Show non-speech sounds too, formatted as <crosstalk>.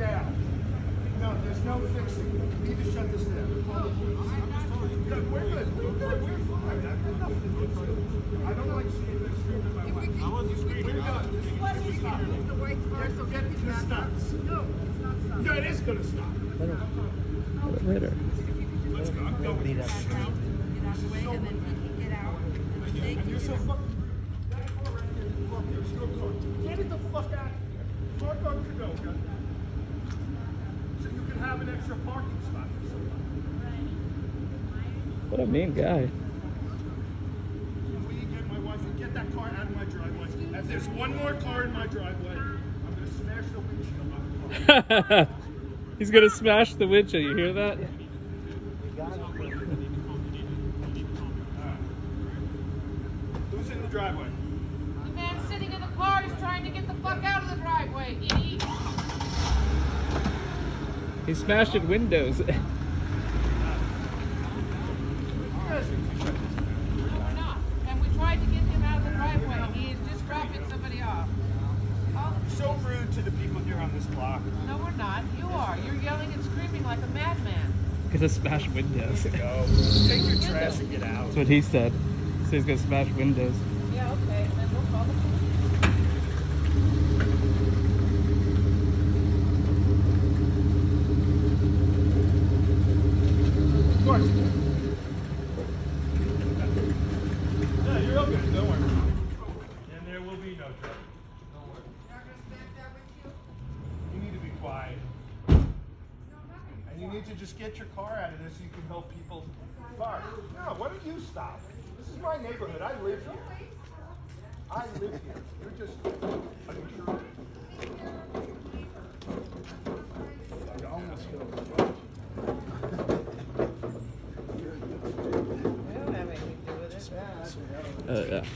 it in. No, there's no fixing. We need to shut this down. Call the police. Good, we're good. We're good. We're fine. I've got nothing to do with it. I don't like seeing this screaming at my wife. I wasn't screaming. We're done. This is Wasn't this stop. the white car, so get these This back up. stops. No, it's not stopping. No, it is gonna stop. Later. Let's go. I'm going. Get out of the way, and then he can get out. They And you're can so get out. fucking. That car right there. Look, there's no car. Get it the fuck out. Park on Cadoga. So you can have an extra parking spot for somebody. What a mean guy. Will you get my wife and get that car out of my driveway? If there's one more car in my driveway, I'm gonna smash the windshield on the car. <laughs> He's gonna smash the windshield. You hear that? Who's in the driveway? The man sitting in the car is trying to get the fuck out of the driveway, idiot. He's smashing windows. No, we're not. And we tried to get him out of the driveway. He is just dropping somebody off. Oh, So rude to the people here on this block. no, we're not. You are. You're yelling and screaming like a madman. gonna smash windows. That's Go. Take your trash and get out. what he said. He said he's gonna smash windows. Yeah, okay. Then we'll call the police. Of course. Yeah, you're okay. Don't worry. And there will be no trouble. Don't worry. you. You need to be quiet. And you need to just get your car out of there so you can help people park. No, why don't you stop? This is my neighborhood. I live here. I live here. You're just an intruder. I almost feel Uh, yeah.